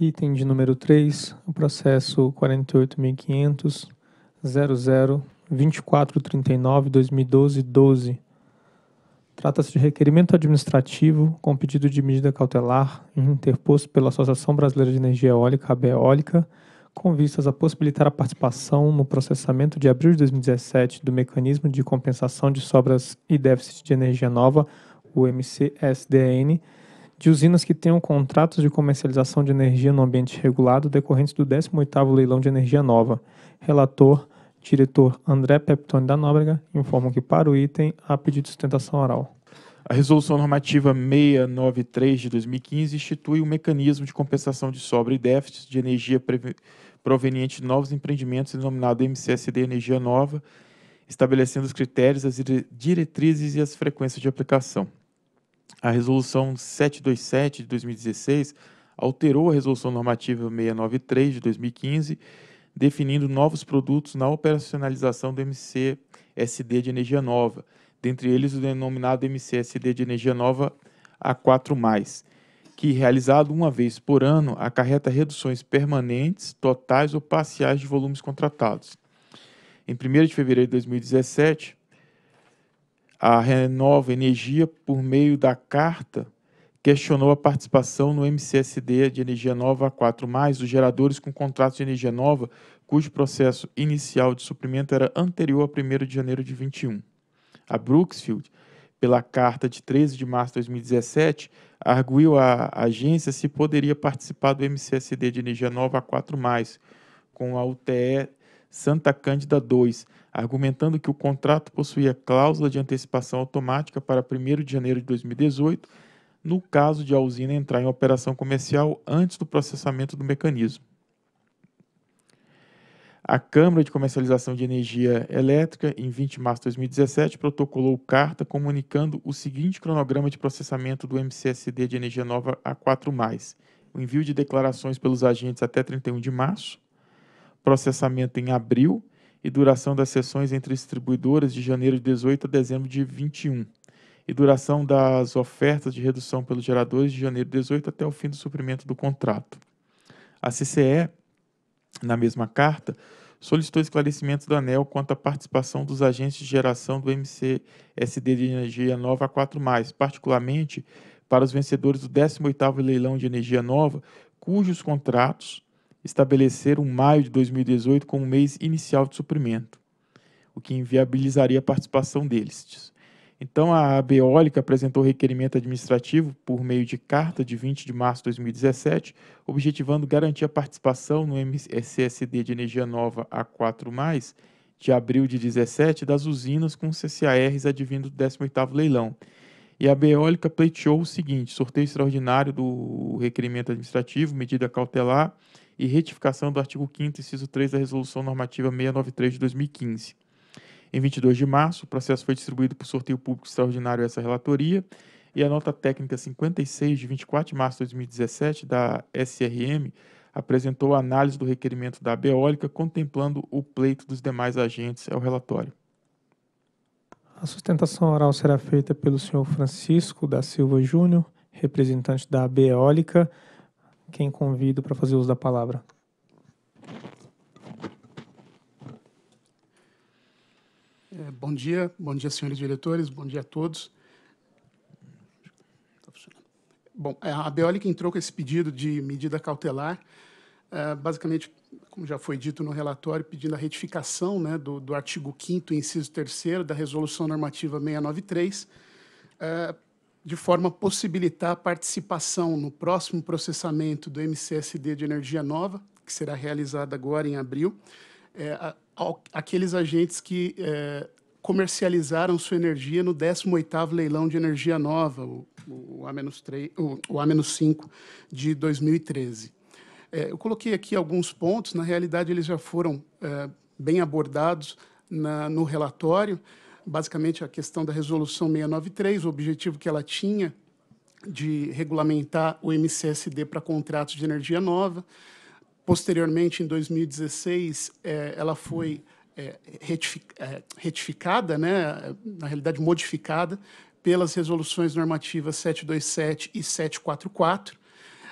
Item de número 3, o processo 48.500.00.2439.2012.12. Trata-se de requerimento administrativo com pedido de medida cautelar interposto pela Associação Brasileira de Energia Eólica, AB Eólica, com vistas a possibilitar a participação no processamento de abril de 2017 do Mecanismo de Compensação de Sobras e Déficit de Energia Nova, o MCSDN, de usinas que tenham contratos de comercialização de energia no ambiente regulado decorrentes do 18º Leilão de Energia Nova. Relator, diretor André Peptoni da Nóbrega, informa que para o item há pedido de sustentação oral. A Resolução Normativa 693 de 2015 institui o um mecanismo de compensação de sobra e déficit de energia proveniente de novos empreendimentos, denominado MCSD Energia Nova, estabelecendo os critérios, as diretrizes e as frequências de aplicação. A Resolução 727 de 2016 alterou a Resolução Normativa 693 de 2015, definindo novos produtos na operacionalização do MCSD de energia nova, dentre eles o denominado MCSD de energia nova A4+, que, realizado uma vez por ano, acarreta reduções permanentes, totais ou parciais de volumes contratados. Em 1 de fevereiro de 2017, a Renova Energia, por meio da carta, questionou a participação no MCSD de energia nova A4+, dos geradores com contratos de energia nova, cujo processo inicial de suprimento era anterior a 1 de janeiro de 21. A Brooksfield, pela carta de 13 de março de 2017, arguiu à agência se poderia participar do MCSD de energia nova A4+, com a UTE Santa Cândida 2, argumentando que o contrato possuía cláusula de antecipação automática para 1 de janeiro de 2018, no caso de a usina entrar em operação comercial antes do processamento do mecanismo. A Câmara de Comercialização de Energia Elétrica, em 20 de março de 2017, protocolou carta comunicando o seguinte cronograma de processamento do MCSD de energia nova A4+. O envio de declarações pelos agentes até 31 de março, processamento em abril e duração das sessões entre distribuidoras de janeiro de 18 a dezembro de 21 e duração das ofertas de redução pelos geradores de janeiro de 18 até o fim do suprimento do contrato. A CCE, na mesma carta, solicitou esclarecimentos do ANEL quanto à participação dos agentes de geração do MCSD de energia nova a 4+, particularmente para os vencedores do 18º leilão de energia nova, cujos contratos estabeleceram maio de 2018 como mês inicial de suprimento, o que inviabilizaria a participação deles. Então, a Abeólica apresentou requerimento administrativo por meio de carta de 20 de março de 2017, objetivando garantir a participação no MSSD de energia nova A4+, de abril de 17, das usinas com CCARs advindo do 18º leilão. E a Abeólica pleiteou o seguinte, sorteio extraordinário do requerimento administrativo, medida cautelar e retificação do artigo 5º, inciso 3 da Resolução Normativa 693 de 2015. Em 22 de março, o processo foi distribuído por sorteio público extraordinário a essa relatoria e a nota técnica 56 de 24 de março de 2017 da SRM apresentou a análise do requerimento da Beólica contemplando o pleito dos demais agentes ao relatório. A sustentação oral será feita pelo senhor Francisco da Silva Júnior, representante da Beólica, quem convido para fazer uso da palavra. É, bom dia, bom dia, senhores diretores, bom dia a todos. Bom, é, a Beólica entrou com esse pedido de medida cautelar, é, basicamente, como já foi dito no relatório, pedindo a retificação né, do, do artigo 5º, inciso 3 da Resolução Normativa 693, é, de forma a possibilitar a participação no próximo processamento do MCSD de energia nova, que será realizado agora em abril, é, aqueles agentes que é, comercializaram sua energia no 18º leilão de energia nova, o, o A-3, o, o A-5 de 2013. É, eu coloquei aqui alguns pontos, na realidade eles já foram é, bem abordados na, no relatório, basicamente a questão da resolução 693, o objetivo que ela tinha de regulamentar o MCSD para contratos de energia nova, Posteriormente, em 2016, é, ela foi é, é, retificada, né, na realidade modificada, pelas resoluções normativas 727 e 744.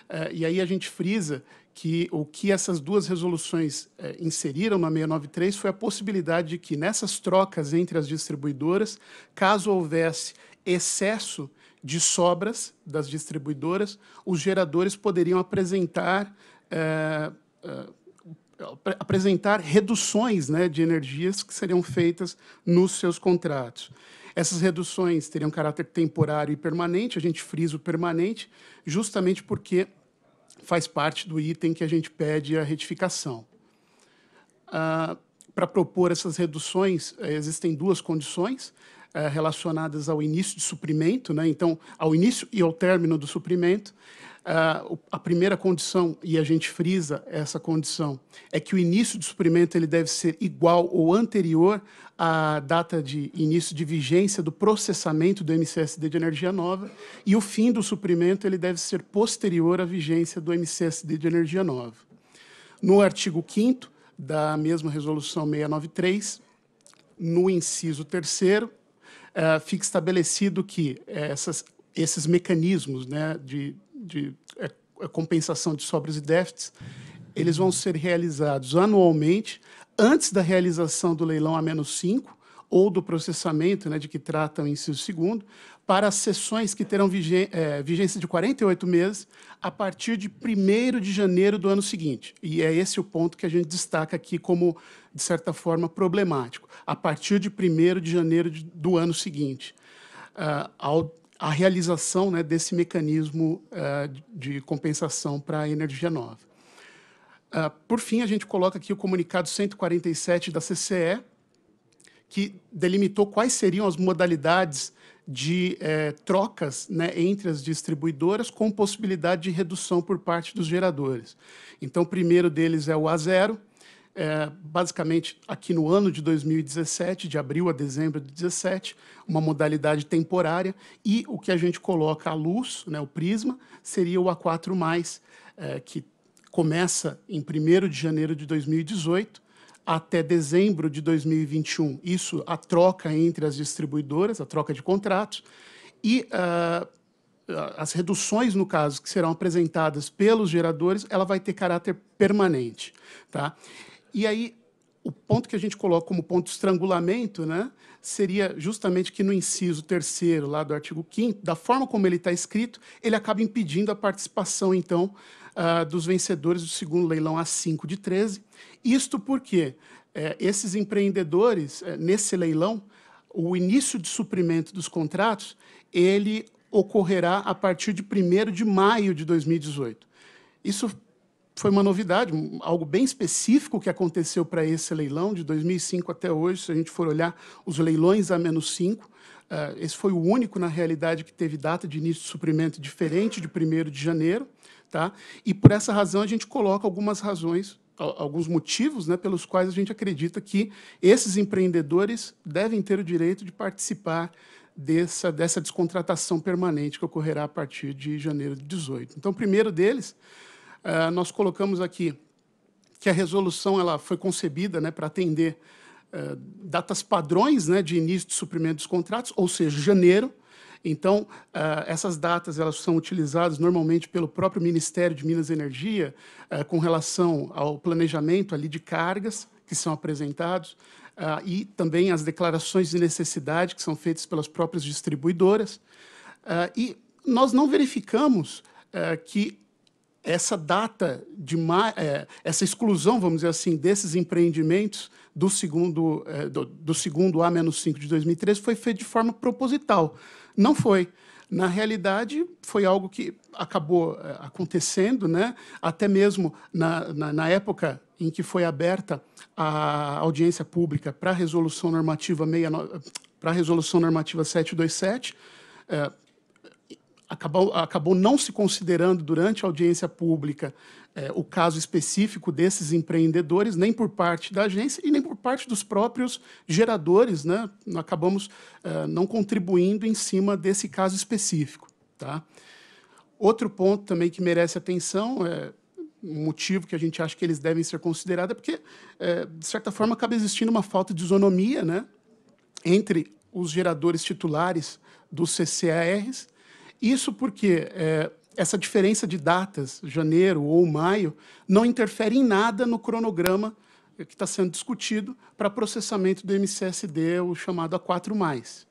É, e aí a gente frisa que o que essas duas resoluções é, inseriram na 693 foi a possibilidade de que nessas trocas entre as distribuidoras, caso houvesse excesso de sobras das distribuidoras, os geradores poderiam apresentar é, é, apresentar reduções né, de energias que seriam feitas nos seus contratos. Essas reduções teriam caráter temporário e permanente, a gente frisa o permanente, justamente porque faz parte do item que a gente pede a retificação. Ah, Para propor essas reduções, eh, existem duas condições eh, relacionadas ao início de suprimento, né? então, ao início e ao término do suprimento. Ah, a primeira condição, e a gente frisa essa condição, é que o início de suprimento ele deve ser igual ou anterior à data de início de vigência do processamento do MCSD de energia nova, e o fim do suprimento ele deve ser posterior à vigência do MCSD de energia nova. No artigo 5 da mesma resolução 693, no inciso terceiro, uh, fica estabelecido que essas, esses mecanismos né, de de é, é, compensação de sobras e déficits, eles vão ser realizados anualmente, antes da realização do leilão a menos 5, ou do processamento, né, de que trata o inciso segundo, para as sessões que terão é, vigência de 48 meses, a partir de 1 de janeiro do ano seguinte. E é esse o ponto que a gente destaca aqui como, de certa forma, problemático. A partir de 1 de janeiro de, do ano seguinte. Uh, ao a realização né, desse mecanismo uh, de compensação para a energia nova. Uh, por fim, a gente coloca aqui o comunicado 147 da CCE, que delimitou quais seriam as modalidades de eh, trocas né, entre as distribuidoras com possibilidade de redução por parte dos geradores. Então, o primeiro deles é o A0, é, basicamente, aqui no ano de 2017, de abril a dezembro de 2017, uma modalidade temporária, e o que a gente coloca à luz, né, o prisma, seria o A4+, é, que começa em 1 de janeiro de 2018 até dezembro de 2021. Isso, a troca entre as distribuidoras, a troca de contratos, e uh, as reduções, no caso, que serão apresentadas pelos geradores, ela vai ter caráter permanente. Tá? E aí, o ponto que a gente coloca como ponto de estrangulamento né, seria justamente que no inciso terceiro lá do artigo 5 da forma como ele está escrito, ele acaba impedindo a participação, então, uh, dos vencedores do segundo leilão A5 de 13. Isto porque eh, esses empreendedores, eh, nesse leilão, o início de suprimento dos contratos, ele ocorrerá a partir de 1 de maio de 2018. Isso foi uma novidade, algo bem específico que aconteceu para esse leilão, de 2005 até hoje, se a gente for olhar os leilões a menos 5, uh, eh, esse foi o único, na realidade, que teve data de início de suprimento diferente de 1 de janeiro. Tá? E, por essa razão, a gente coloca algumas razões, alguns motivos né, pelos quais a gente acredita que esses empreendedores devem ter o direito de participar dessa, dessa descontratação permanente que ocorrerá a partir de janeiro de 18. Então, o primeiro deles Uh, nós colocamos aqui que a resolução ela foi concebida né, para atender uh, datas padrões né, de início de suprimento dos contratos, ou seja, janeiro. Então, uh, essas datas elas são utilizadas normalmente pelo próprio Ministério de Minas e Energia com relação ao planejamento ali de cargas que são apresentados e também as declarações de necessidade que são feitas pelas próprias distribuidoras. e nós não verificamos que essa data de é, essa exclusão, vamos dizer assim, desses empreendimentos do segundo é, do, do, segundo A-5 de 2013 foi feita de forma proposital. Não foi. Na realidade, foi algo que acabou é, acontecendo, né? até mesmo na, na, na época em que foi aberta a audiência pública para a resolução normativa para a resolução normativa 727, é, acabou, acabou não se considerando durante a audiência pública é, o caso específico desses empreendedores, nem por parte da agência e nem por parte dos próprios geradores. Né? Acabamos é, não contribuindo em cima desse caso específico. Tá? Outro ponto também que merece atenção é um motivo que a gente acha que eles devem ser considerados é porque, é, de certa forma, acaba existindo uma falta de isonomia né, entre os geradores titulares dos CCARs isso porque é, essa diferença de datas, janeiro ou maio, não interfere em nada no cronograma que está sendo discutido para processamento do MCSD, o chamado A4+.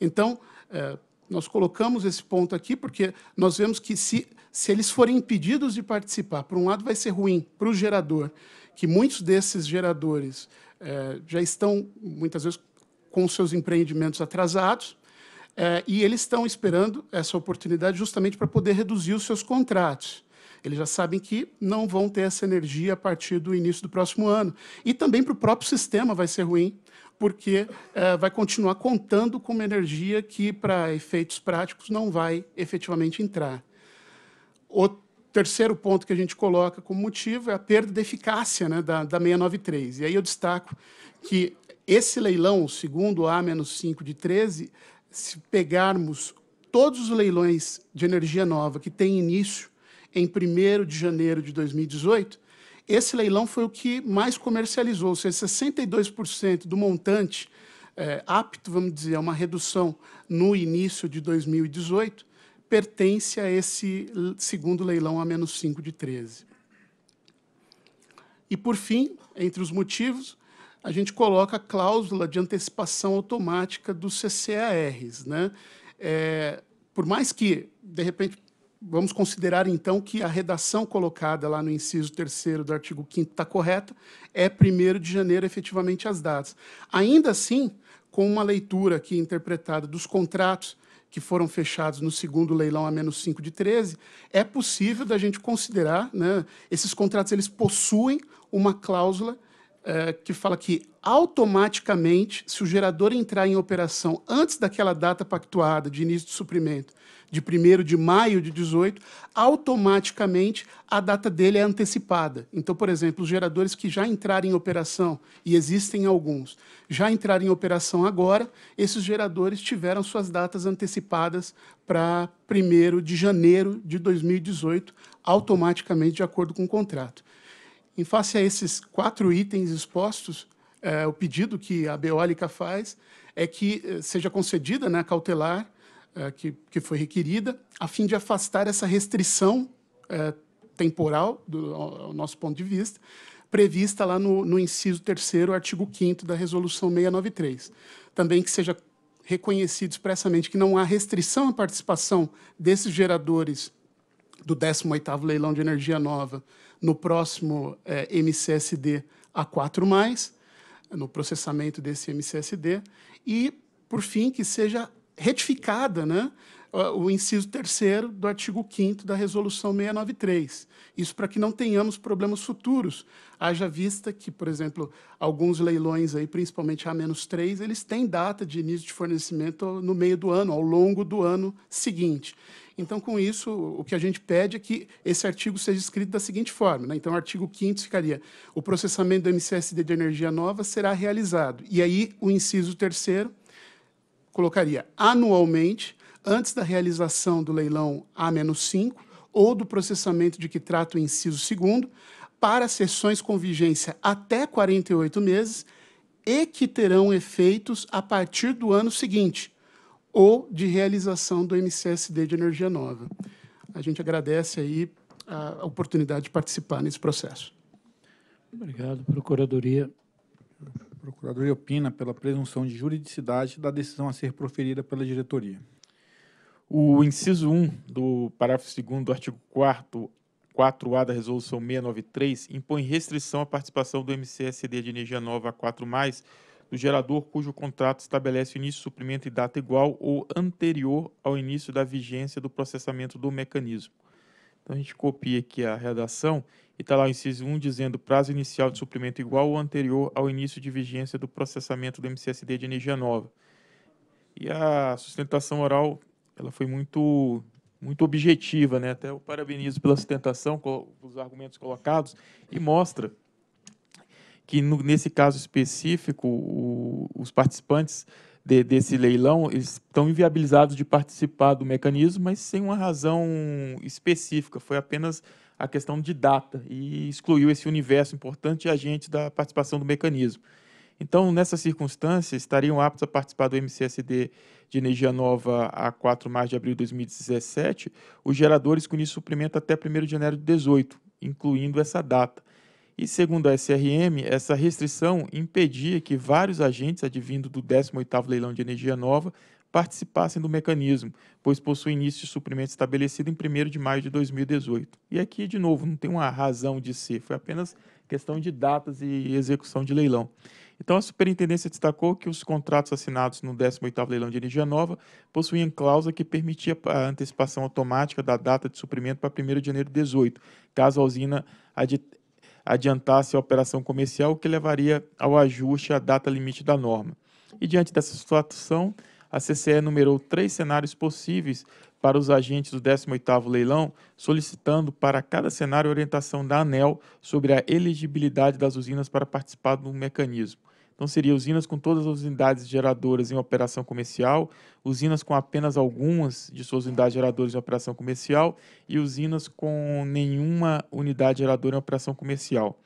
Então, é, nós colocamos esse ponto aqui porque nós vemos que se, se eles forem impedidos de participar, por um lado vai ser ruim para o gerador, que muitos desses geradores é, já estão, muitas vezes, com seus empreendimentos atrasados, é, e eles estão esperando essa oportunidade justamente para poder reduzir os seus contratos. Eles já sabem que não vão ter essa energia a partir do início do próximo ano. E também para o próprio sistema vai ser ruim, porque é, vai continuar contando com uma energia que, para efeitos práticos, não vai efetivamente entrar. O terceiro ponto que a gente coloca como motivo é a perda de eficácia né, da, da 693. E aí eu destaco que esse leilão, segundo o A-5 de 13, se pegarmos todos os leilões de energia nova que têm início em 1 de janeiro de 2018, esse leilão foi o que mais comercializou, ou seja, 62% do montante é, apto, vamos dizer, a uma redução no início de 2018, pertence a esse segundo leilão a menos 5 de 13. E, por fim, entre os motivos, a gente coloca a cláusula de antecipação automática dos CCARs. Né? É, por mais que, de repente, vamos considerar, então, que a redação colocada lá no inciso 3 do artigo 5 está correta, é 1 de janeiro, efetivamente, as datas. Ainda assim, com uma leitura aqui interpretada dos contratos que foram fechados no segundo leilão a menos 5 de 13, é possível da gente considerar, né, esses contratos eles possuem uma cláusula é, que fala que automaticamente, se o gerador entrar em operação antes daquela data pactuada de início de suprimento, de 1 de maio de 18, automaticamente a data dele é antecipada. Então, por exemplo, os geradores que já entrarem em operação, e existem alguns, já entraram em operação agora, esses geradores tiveram suas datas antecipadas para 1 de janeiro de 2018, automaticamente de acordo com o contrato. Em face a esses quatro itens expostos, é, o pedido que a Beólica faz é que eh, seja concedida né, cautelar é, que, que foi requerida, a fim de afastar essa restrição é, temporal, do ao nosso ponto de vista, prevista lá no, no inciso 3 artigo 5 da Resolução 693. Também que seja reconhecido expressamente que não há restrição à participação desses geradores do 18º leilão de energia nova no próximo é, MCSD A4+, no processamento desse MCSD, e, por fim, que seja retificada né, o inciso terceiro do artigo 5 da Resolução 693. Isso para que não tenhamos problemas futuros. Haja vista que, por exemplo, alguns leilões, aí, principalmente A-3, eles têm data de início de fornecimento no meio do ano, ao longo do ano seguinte. Então, com isso, o que a gente pede é que esse artigo seja escrito da seguinte forma. Né? Então, o artigo 5 ficaria: o processamento do MCSD de energia nova será realizado. E aí, o inciso terceiro colocaria anualmente, antes da realização do leilão A-5 ou do processamento de que trata o inciso segundo, para sessões com vigência até 48 meses e que terão efeitos a partir do ano seguinte, ou de realização do MCSD de energia nova. A gente agradece aí a oportunidade de participar nesse processo. Obrigado, Procuradoria. A Procuradoria opina pela presunção de juridicidade da decisão a ser proferida pela diretoria. O inciso 1 do parágrafo 2 do artigo 4 4A da Resolução 693 impõe restrição à participação do MCSD de energia nova a 4+, do gerador cujo contrato estabelece o início suprimento e data igual ou anterior ao início da vigência do processamento do mecanismo. Então a gente copia aqui a redação e está lá o inciso 1 dizendo prazo inicial de suprimento igual ou anterior ao início de vigência do processamento do MCSD de energia nova. E a sustentação oral ela foi muito muito objetiva, né? Até eu parabenizo pela sustentação, os argumentos colocados e mostra que no, nesse caso específico o, os participantes de, desse leilão eles estão inviabilizados de participar do mecanismo, mas sem uma razão específica. Foi apenas a questão de data e excluiu esse universo importante de agentes da participação do mecanismo. Então, nessa circunstância, estariam aptos a participar do MCSD de energia nova a 4 de abril de 2017 os geradores com início de suprimento até 1 de janeiro de 2018, incluindo essa data. E segundo a SRM, essa restrição impedia que vários agentes advindo do 18º leilão de energia nova participassem do mecanismo, pois possui início de suprimento estabelecido em 1 de maio de 2018. E aqui, de novo, não tem uma razão de ser, foi apenas questão de datas e execução de leilão. Então, a superintendência destacou que os contratos assinados no 18º leilão de energia nova possuíam cláusula que permitia a antecipação automática da data de suprimento para 1 de janeiro de 2018, caso a usina adiantasse a operação comercial, o que levaria ao ajuste à data limite da norma. E diante dessa situação, a CCE numerou três cenários possíveis para os agentes do 18º leilão, solicitando para cada cenário orientação da ANEL sobre a elegibilidade das usinas para participar do mecanismo. Então, seria usinas com todas as unidades geradoras em operação comercial, usinas com apenas algumas de suas unidades geradoras em operação comercial e usinas com nenhuma unidade geradora em operação comercial.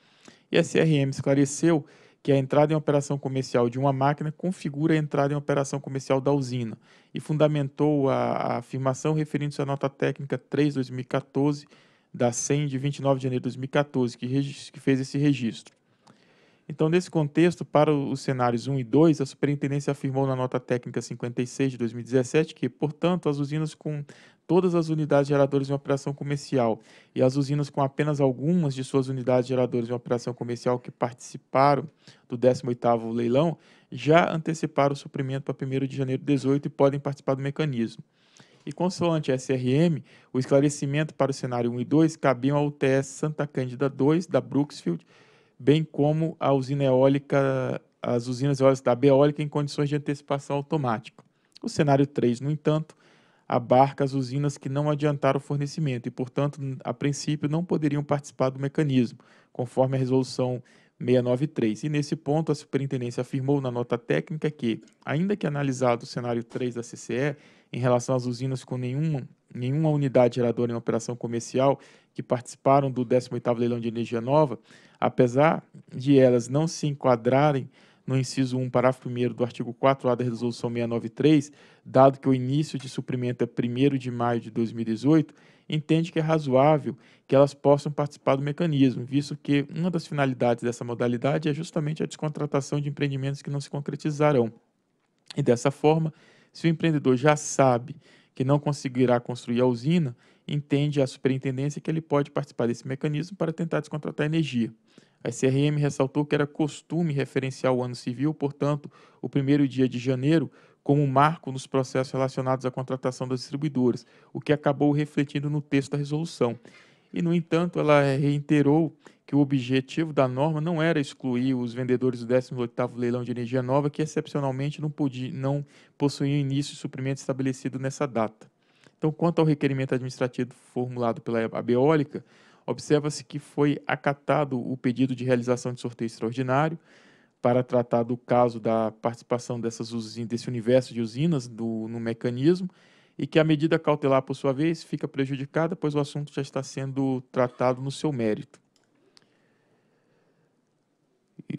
E a CRM esclareceu que a entrada em operação comercial de uma máquina configura a entrada em operação comercial da usina e fundamentou a, a afirmação referindo-se à nota técnica 3/2014 da SEM de 29 de janeiro de 2014, que, que fez esse registro. Então, nesse contexto, para os cenários 1 e 2, a Superintendência afirmou na nota técnica 56 de 2017 que, portanto, as usinas com todas as unidades geradoras em operação comercial e as usinas com apenas algumas de suas unidades geradoras em operação comercial que participaram do 18º leilão já anteciparam o suprimento para 1 de janeiro de 2018 e podem participar do mecanismo. E consoante a SRM, o esclarecimento para o cenário 1 e 2 cabiam ao UTS Santa Cândida 2 da Brooksfield bem como a usina eólica, as usinas eólicas da Beólica em condições de antecipação automática. O cenário 3, no entanto, abarca as usinas que não adiantaram o fornecimento e, portanto, a princípio não poderiam participar do mecanismo, conforme a resolução 693. E nesse ponto, a superintendência afirmou na nota técnica que, ainda que analisado o cenário 3 da CCE, em relação às usinas com nenhuma, nenhuma unidade geradora em operação comercial que participaram do 18º leilão de energia nova, apesar de elas não se enquadrarem no inciso 1, parágrafo 1 do artigo 4A da Resolução 693, dado que o início de suprimento é 1 de maio de 2018, entende que é razoável que elas possam participar do mecanismo, visto que uma das finalidades dessa modalidade é justamente a descontratação de empreendimentos que não se concretizarão. E dessa forma, se o empreendedor já sabe que não conseguirá construir a usina, entende a superintendência que ele pode participar desse mecanismo para tentar descontratar energia. A SRM ressaltou que era costume referenciar o ano civil, portanto, o primeiro dia de janeiro, como marco nos processos relacionados à contratação das distribuidoras, o que acabou refletindo no texto da resolução. E, no entanto, ela reiterou que o objetivo da norma não era excluir os vendedores do 18º leilão de energia nova que excepcionalmente não, podia, não possuíam início de suprimento estabelecido nessa data. Então, quanto ao requerimento administrativo formulado pela Abeólica, observa-se que foi acatado o pedido de realização de sorteio extraordinário para tratar do caso da participação dessas usinas, desse universo de usinas do, no mecanismo e que a medida cautelar, por sua vez, fica prejudicada, pois o assunto já está sendo tratado no seu mérito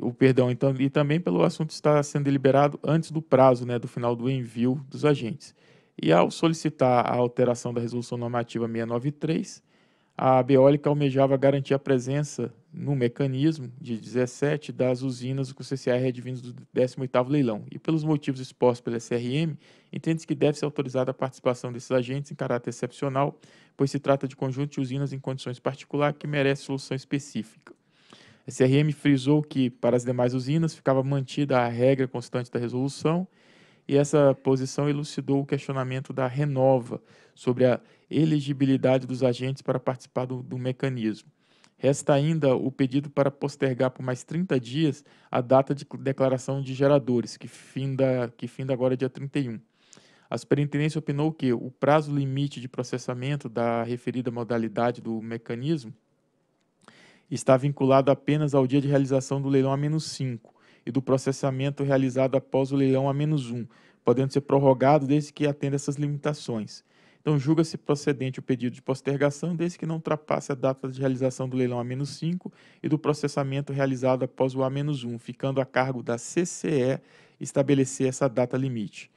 o perdão, então, e também pelo assunto estar sendo deliberado antes do prazo, né, do final do envio dos agentes. E ao solicitar a alteração da resolução normativa 693, a Beólica almejava garantir a presença no mecanismo de 17 das usinas com CCR advindos do 18º leilão. E pelos motivos expostos pela SRM, entende-se que deve ser autorizada a participação desses agentes em caráter excepcional, pois se trata de conjunto de usinas em condições particulares que merece solução específica. A CRM frisou que, para as demais usinas, ficava mantida a regra constante da resolução, e essa posição elucidou o questionamento da Renova sobre a elegibilidade dos agentes para participar do, do mecanismo. Resta ainda o pedido para postergar por mais 30 dias a data de declaração de geradores, que finda, que finda agora dia 31. A superintendência opinou que o prazo limite de processamento da referida modalidade do mecanismo está vinculado apenas ao dia de realização do leilão a menos 5 e do processamento realizado após o leilão a menos 1, podendo ser prorrogado desde que atenda essas limitações. Então, julga-se procedente o pedido de postergação, desde que não ultrapasse a data de realização do leilão A-5 e do processamento realizado após o A-1, ficando a cargo da CCE estabelecer essa data limite.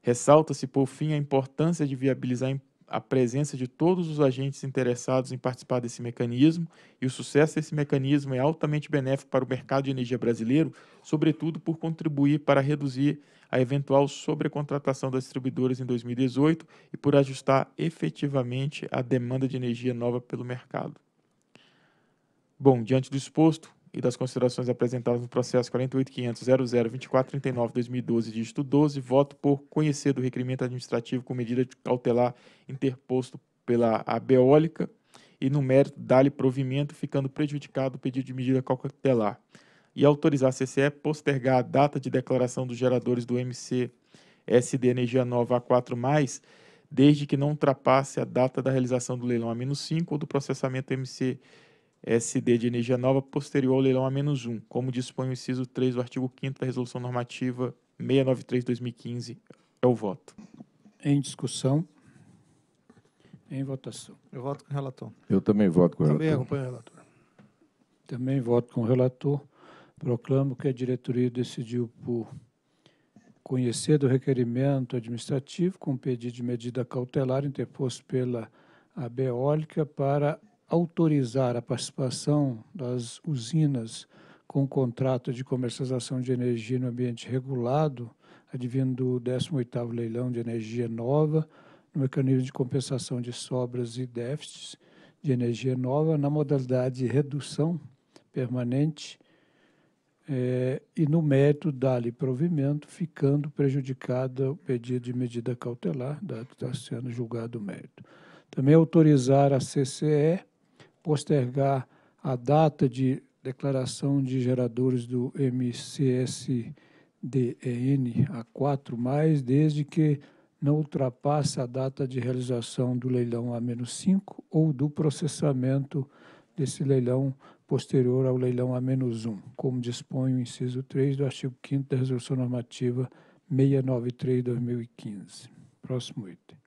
Ressalta-se, por fim, a importância de viabilizar a presença de todos os agentes interessados em participar desse mecanismo, e o sucesso desse mecanismo é altamente benéfico para o mercado de energia brasileiro, sobretudo por contribuir para reduzir a eventual sobrecontratação das distribuidoras em 2018 e por ajustar efetivamente a demanda de energia nova pelo mercado. Bom, diante do exposto, e das considerações apresentadas no processo 48.500.00.2439.2012, dígito 12, voto por conhecer do requerimento administrativo com medida cautelar interposto pela Abeólica e, no mérito, dar-lhe provimento, ficando prejudicado o pedido de medida cautelar. E autorizar a CCE postergar a data de declaração dos geradores do MC SD Energia Nova A4+, desde que não ultrapasse a data da realização do leilão A-5 ou do processamento MC SD de energia nova posterior ao leilão a menos 1, como dispõe o inciso 3 do artigo 5 da Resolução Normativa 693-2015. É o voto. Em discussão. Em votação. Eu voto com o relator. Eu também voto com o Também relator. acompanho o relator. Também voto com o relator. Proclamo que a diretoria decidiu por conhecer do requerimento administrativo com pedido de medida cautelar interposto pela Abeólica para autorizar a participação das usinas com contrato de comercialização de energia no ambiente regulado, advindo do 18º leilão de energia nova, no mecanismo de compensação de sobras e déficits de energia nova, na modalidade de redução permanente eh, e no mérito dá-lhe provimento, ficando prejudicada o pedido de medida cautelar, dado que está sendo julgado o mérito. Também autorizar a CCE postergar a data de declaração de geradores do MCSDN a 4 mais, desde que não ultrapasse a data de realização do leilão A-5 ou do processamento desse leilão posterior ao leilão A-1, como dispõe o inciso 3 do artigo 5 da Resolução Normativa 693/2015. Próximo item.